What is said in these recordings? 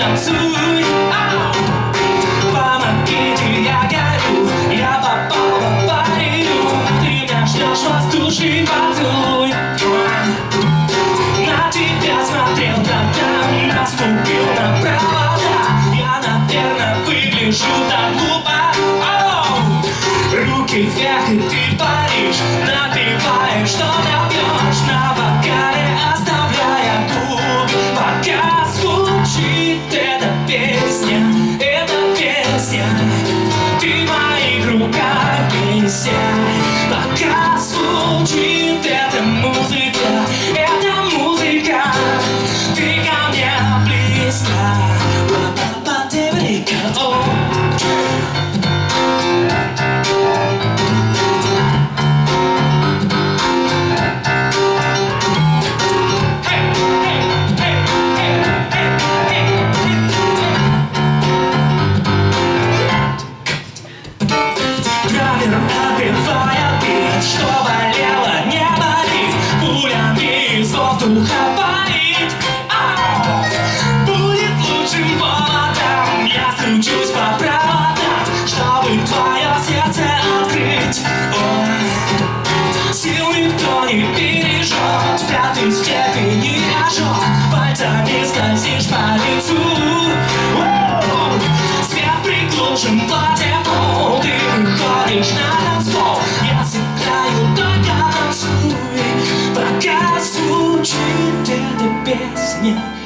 танцуй, а, помогите, я горю, я попала в ты меня ждешь, воздушный поцелуй. На тебя смотрел тогда, наступил на провода, я, наверное, выгляжу так глупо, Руки вверх, и ты Драйвером отбивая бит Что песня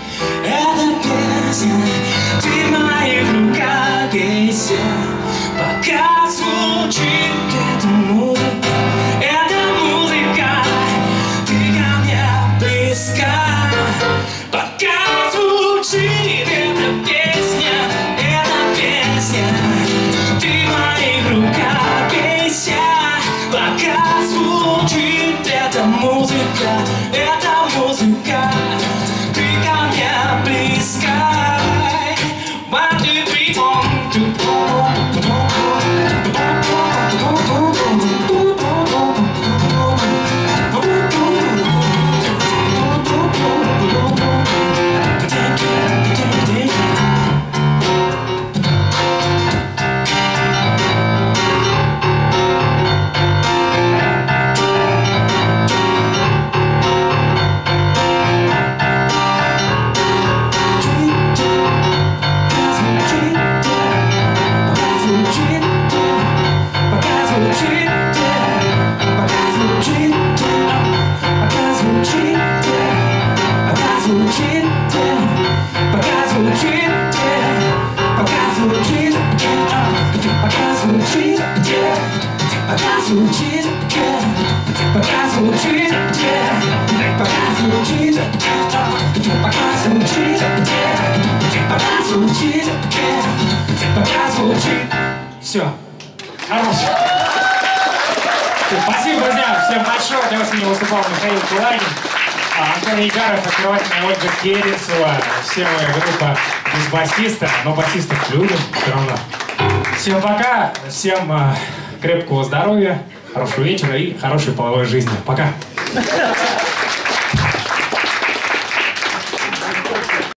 звучит, пока звучит, пока звучит, пока звучит, пока звучит, пока звучит. Все. Хорош. Всё, Спасибо, друзья. Всем большое. У нас сегодня выступал Михаил Кулагин, а Антон Ягаров, открывательная Ольга Керецева. Все мы группа без басиста, но басистов любим все равно. Всем пока. Всем а, крепкого здоровья, хорошего вечера и хорошей половой жизни. Пока.